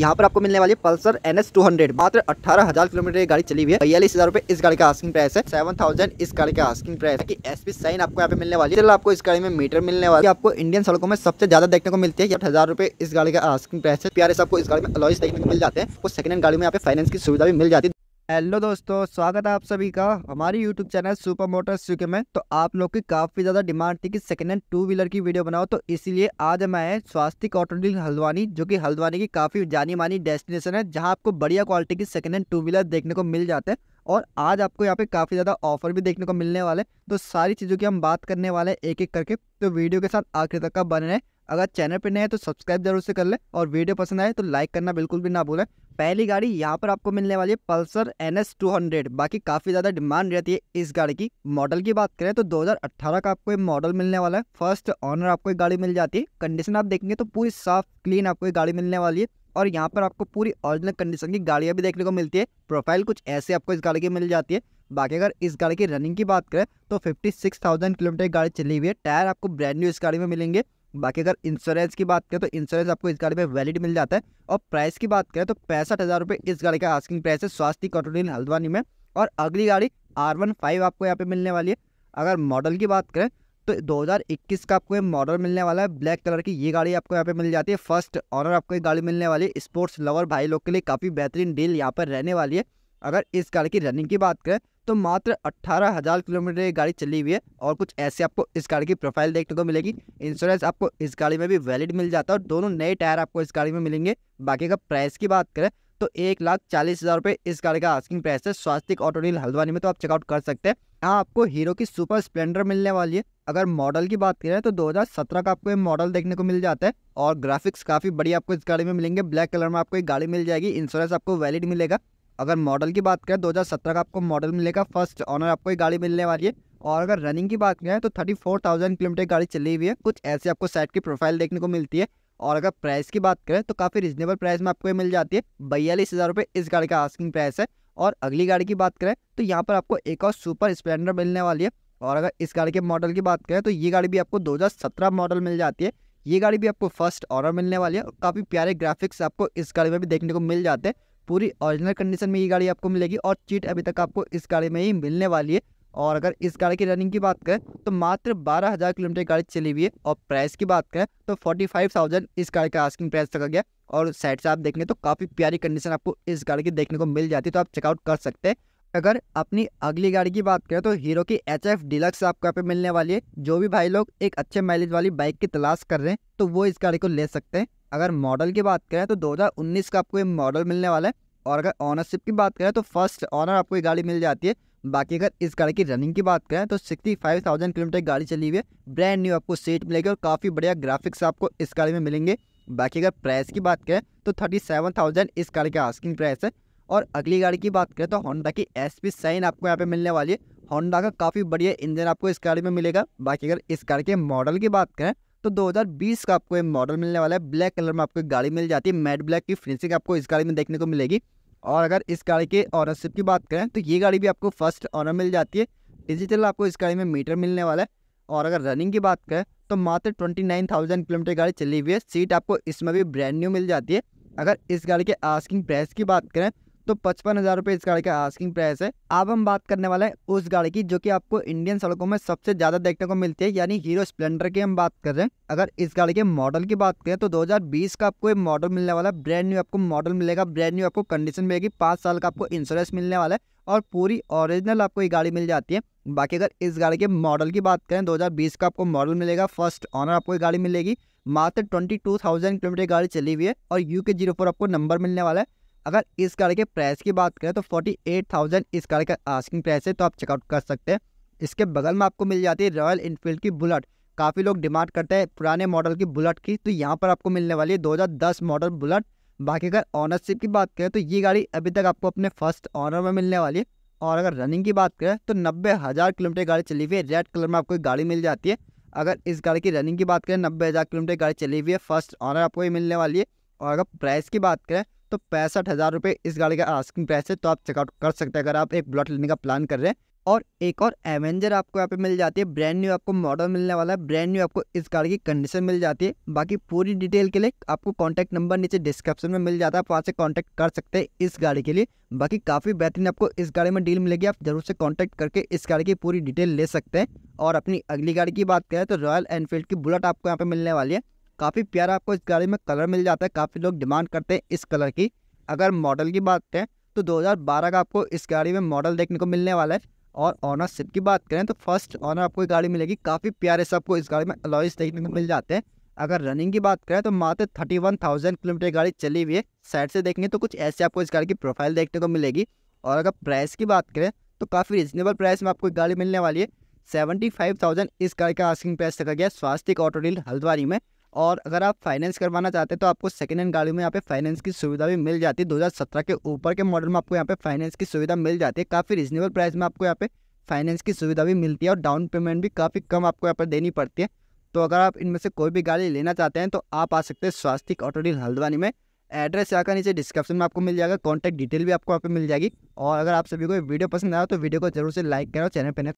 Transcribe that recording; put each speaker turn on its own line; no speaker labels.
यहाँ पर आपको मिलने वाली है Pulsar N S two hundred, मात्र अठारह हज़ार किलोमीटर गाड़ी चली हुई है। बयालीस हज़ार रुपए इस गाड़ी का आस्किंग प्राइस है। सेवन थाउज़ेंड इस गाड़ी का आस्किंग प्राइस है। की एस पी साइन आपको यहाँ पे मिलने वाली है। आपको इस गाड़ी में मीटर मिलने वाली है। आपको इंडियन सड़कों में सबसे ज़्यादा देखने को मिलती है। हज़ार रुपए इस गाड़ी का आस्किंग प्राइस है। प्यारे आपको इस गाड़ी में अलॉइस देखने को मिल जाते हैं। सेकंड हैंड गाड़ी में यहाँ पे फाइनेंस की सुविधा भी मिल जाती है। हेलो दोस्तों, स्वागत है आप सभी का हमारी YouTube channel super motors UK में। तो आप लोग की काफ़ी ज़्यादा डिमांड थी कि सेकेंड हैंड टू व्हीलर की वीडियो बनाओ। तो इसीलिए आज मैं आए स्वास्तिक ऑटोडील हल्द्वानी, जो कि हल्द्वानी की काफ़ी जानी मानी डेस्टिनेशन है, जहाँ आपको बढ़िया क्वालिटी की सेकंड हैंड टू व्हीलर देखने को मिल जाते हैं। और आज आपको यहाँ पे काफ़ी ज़्यादा ऑफ़र भी देखने को मिलने वाले तो सारी चीज़ों की हम बात करने वाले हैं एक एक करके। तो वीडियो के साथ आखिर तक का बने रहे। अगर चैनल पर नए हैं तो सब्सक्राइब ज़रूर से कर ले और वीडियो पसंद आए तो लाइक करना बिल्कुल भी ना भूलें। पहली गाड़ी यहाँ पर आपको मिलने वाली है Pulsar N S two hundred. बाकी काफ़ी ज़्यादा डिमांड रहती है इस गाड़ी की। मॉडल की बात करें तो 2018 का आपको ये मॉडल मिलने वाला है। फ़र्स्ट ऑनर आपको एक गाड़ी मिल जाती है। कंडीशन आप देखेंगे तो पूरी साफ़, क्लीन आपको एक गाड़ी मिलने वाली है। और यहाँ पर आपको पूरी ऑरिजिनल कंडीशन की गाड़ियाँ भी देखने को मिलती है। प्रोफ़ाइल कुछ ऐसे आपको इस गाड़ी की मिल जाती है। बाकी अगर इस गाड़ी की रनिंग की बात करें तो फिफ्टी सिक्स थाउज़ेंड किलोमीटर गाड़ी चली हुई है। टायर आपको ब्रांड न्यू इस गाड़ी में मिलेंगे। बाकी अगर इंश्योरेंस की बात करें तो इंश्योरेंस आपको इस गाड़ी में वैलिड मिल जाता है और प्राइस की बात करें तो पैंसठ हज़ार रुपये इस गाड़ी का आस्किंग प्राइस है स्वास्थ्य कॉटोडिन हल्द्वानी में। और अगली गाड़ी आर वन फाइव आपको यहाँ पे मिलने वाली है। अगर मॉडल की बात करें तो 2021 का आपको ये मॉडल मिलने वाला है। ब्लैक कलर की ये गाड़ी आपको यहाँ पे मिल जाती है। फ़र्स्ट ऑनर आपको ये गाड़ी मिलने वाली है। स्पोर्ट्स लवर भाई लोग के लिए काफ़ी बेहतरीन डील यहाँ पर रहने वाली है। अगर इस गाड़ी की रनिंग की बात करें तो मात्र अट्ठारह हज़ार किलोमीटर ये गाड़ी चली हुई है और कुछ ऐसे आपको इस गाड़ी की प्रोफ़ाइल देखने को मिलेगी। इंश्योरेंस आपको इस गाड़ी में भी वैलिड मिल जाता है और दोनों नए टायर आपको इस गाड़ी में मिलेंगे। बाकी का प्राइस की बात करें तो एक लाख चालीस हज़ार रुपये इस गाड़ी का आस्किंग प्राइस है। स्वास्तिक ऑटो डील हल्द्वानी में तो आप चेकआउट कर सकते हैं। यहाँ आपको हीरो की सुपर स्प्लेंडर मिलने वाली है। अगर मॉडल की बात करें तो 2017 का आपको ये मॉडल देखने को मिल जाता है और ग्राफिक्स काफ़ी बढ़िया आपको इस गाड़ी में मिलेंगे। ब्लैक कलर में आपको एक गाड़ी मिल जाएगी। इंश्योरेंस आपको वैलिड मिलेगा। अगर मॉडल की बात करें 2017 का आपको मॉडल मिलेगा, फ़र्स्ट ऑनर आपको गाड़ी मिलने वाली है। और अगर रनिंग की बात करें तो थर्टी फोर थाउज़ेंड किलोमीटर गाड़ी चली हुई है। कुछ ऐसे आपको साइड की प्रोफ़ाइल देखने को मिलती है। और अगर प्राइस की बात करें तो काफ़ी रिजनेबल प्राइस में आपको ये मिल जाती है। बयालीस हज़ार रुपये इस गाड़ी का आस्किंग प्राइस है। और अगली गाड़ी की बात करें तो यहाँ पर आपको एक और सुपर स्प्लेंडर मिलने वाली है। और अगर इस गाड़ी के मॉडल की बात करें तो ये गाड़ी भी आपको 2017 मॉडल मिल जाती है। ये गाड़ी भी आपको फ़र्स्ट ऑनर मिलने वाली है। और काफ़ी प्यारे ग्राफिक्स आपको इस गाड़ी में भी देखने को मिल जाते हैं। पूरी ओरिजिनल कंडीशन में ये गाड़ी आपको मिलेगी और चीट अभी तक आपको इस गाड़ी में ही मिलने वाली है। और अगर इस गाड़ी की रनिंग की बात करें तो मात्र बारह हज़ार किलोमीटर गाड़ी चली हुई है। और प्राइस की बात करें तो फोर्टी फाइव थाउज़ेंड इस गाड़ी का आस्किंग प्राइस रखा गया। और साइड से आप देखेंगे तो काफ़ी प्यारी कंडीशन आपको इस गाड़ी की देखने को मिल जाती है तो आप चेकआउट कर सकते हैं। अगर अपनी अगली गाड़ी की बात करें तो हीरो की एच एफ़ डिलक्स आपको यहाँ पे मिलने वाली है। जो भी भाई लोग एक अच्छे माइलेज वाली बाइक की तलाश कर रहे हैं तो वो इस गाड़ी को ले सकते हैं। अगर मॉडल की बात करें तो 2019 का आपको ये मॉडल मिलने वाला है और अगर ऑनरशिप की बात करें तो फ़र्स्ट ऑनर आपको ये गाड़ी मिल जाती है। बाकी अगर इस गाड़ी की रनिंग की बात करें तो सिक्सटी फाइव थाउज़ेंड किलोमीटर गाड़ी चली हुई है। ब्रांड न्यू आपको सीट मिलेगी और काफ़ी बढ़िया ग्राफिक्स आपको इस गाड़ी में मिलेंगे। बाकी अगर प्राइस की बात करें तो थर्टी सेवन थाउज़ेंड इस गाड़ी का आस्किंग प्राइस है। और अगली गाड़ी की बात करें तो होंडा की एस पी साइन आपको यहाँ पे मिलने वाली है। होंडा का काफ़ी बढ़िया इंजन आपको इस गाड़ी में मिलेगा। बाकी अगर इस गाड़ी के मॉडल की बात करें तो 2020 का आपको ये मॉडल मिलने वाला है। ब्लैक कलर में आपको गाड़ी मिल जाती है। मैट ब्लैक की फिनिशिंग आपको इस गाड़ी में देखने को मिलेगी। और अगर इस गाड़ी के ऑनरशिप की बात करें तो ये गाड़ी भी आपको फ़र्स्ट ऑनर मिल जाती है। डिजिटल आपको इस गाड़ी में मीटर मिलने वाला है। और अगर रनिंग की बात करें तो मात्र ट्वेंटी नाइन थाउज़ेंड किलोमीटर गाड़ी चली हुई है। सीट आपको इसमें भी ब्रांड न्यू मिल जाती है। अगर इस गाड़ी के आस्किंग प्राइस की बात करें तो पचपन हज़ार रुपये इस गाड़ी का आस्किंग प्राइस है। अब हम बात करने वाले हैं उस गाड़ी की, जो कि आपको इंडियन सड़कों में सबसे ज़्यादा देखने को मिलती है, यानी हीरो स्प्लेंडर की हम बात कर रहे हैं। अगर इस गाड़ी के मॉडल की बात करें तो 2020 का आपको मॉडल मिलने वाला है। ब्रांड न्यू आपको मॉडल मिलेगा ब्रांड न्यू आपको कंडीशन मिलेगी, पाँच साल का आपको इंश्योरेंस मिलने वाला है और पूरी ओरिजिनल आपको ये गाड़ी मिल जाती है। बाकी अगर इस गाड़ी के मॉडल की बात करें 2020 का आपको मॉडल मिलेगा फ़र्स्ट ऑनर आपको ये गाड़ी मिलेगी। मात्र ट्वेंटी टू थाउज़ेंड किलोमीटर गाड़ी चली हुई है और यू के ज़ीरो फोर आपको नंबर मिलने वाला है। अगर इस गाड़ी के प्राइस की बात करें तो फोर्टी एट थाउज़ेंड इस गाड़ी का आस्किंग प्राइस है तो आप चेकआउट कर सकते हैं। इसके बगल में आपको मिल जाती है रॉयल इनफील्ड की बुलेट। काफ़ी लोग डिमांड करते हैं पुराने मॉडल की बुलेट की तो यहाँ पर आपको मिलने वाली है 2010 मॉडल बुलेट। बाकी अगर ऑनरशिप की बात करें तो ये गाड़ी अभी तक आपको अपने फ़र्स्ट ऑनर में मिलने वाली है। और अगर रनिंग की बात करें तो नब्बे हज़ार किलोमीटर गाड़ी चली हुई है रेड कलर में आपको गाड़ी मिल जाती है। अगर इस गाड़ी की रनिंग की बात करें, नब्बे हज़ार किलोमीटर गाड़ी चली हुई है फ़र्स्ट ऑनर आपको ये मिलने वाली है। और अगर प्राइस की बात करें तो पैंसठ हज़ार रुपये इस गाड़ी का आस्किंग प्राइस है तो आप चेकआउट कर सकते हैं। अगर आप एक बुलेट लेने का प्लान कर रहे हैं और एक और एवेंजर आपको यहाँ पे मिल जाती है ब्रांड न्यू आपको मॉडल मिलने वाला है ब्रांड न्यू आपको इस गाड़ी की कंडीशन मिल जाती है। बाकी पूरी डिटेल के लिए आपको कॉन्टैक्ट नंबर नीचे डिस्क्रिप्शन में मिल जाता है, आप वहाँ से कॉन्टैक्ट कर सकते हैं इस गाड़ी के लिए। बाकी काफ़ी बेहतरीन आपको इस गाड़ी में डील मिलेगी, आप ज़रूर से कॉन्टैक्ट करके इस गाड़ी की पूरी डिटेल ले सकते हैं। और अपनी अगली गाड़ी की बात करें तो रॉयल एनफील्ड की बुलेट आपको यहाँ पे मिलने वाली है। काफ़ी प्यारा आपको इस गाड़ी में कलर मिल जाता है, काफ़ी लोग डिमांड करते हैं इस कलर की। अगर मॉडल की बात करें तो 2012 का आपको इस गाड़ी में मॉडल देखने को मिलने वाला है। और ऑनरशिप की बात करें तो फ़र्स्ट ऑनर आपको गाड़ी मिलेगी। काफ़ी प्यारे से आपको इस गाड़ी में अलॉइस देखने को मिल जाते हैं। अगर रनिंग की बात करें तो मात्र थर्टी वन थाउज़ेंड किलोमीटर गाड़ी चली हुई है। साइड से देखेंगे तो कुछ ऐसे आपको इस गाड़ी की प्रोफ़ाइल देखने को मिलेगी। और अगर प्राइस की बात करें तो काफ़ी रिजनेबल प्राइस में आपको गाड़ी मिलने वाली है। सेवेंटी फाइव थाउज़ेंड इस गाड़ी का आस्किंग प्राइस रखा गया स्वास्थ्य ऑटो डील हल्द्वारी में। और अगर आप फाइनेंस करवाना चाहते हैं तो आपको सेकेंड हैंड गाड़ियों में यहाँ पे फाइनेंस की सुविधा भी मिल जाती है। 2017 के ऊपर के मॉडल में आपको यहाँ पे फाइनेंस की सुविधा मिल जाती है। काफ़ी रिजनेबल प्राइस में आपको यहाँ पे फाइनेंस की सुविधा भी मिलती है और डाउन पेमेंट भी काफ़ी कम आपको यहाँ पर देनी पड़ती है। तो अगर आप इनमें से कोई भी गाड़ी लेना चाहते हैं तो आप आ सकते हैं स्वास्तिक ऑटो डील हल्द्वानी में। एड्रेस का नीचे डिस्क्रिप्शन में आपको मिल जाएगा कॉन्टैक्ट डिटेल भी आपको यहाँ पे मिल जाएगी। और अगर आप सभी को वीडियो पसंद आया तो वीडियो को ज़रूर से लाइक करें और चैनल पर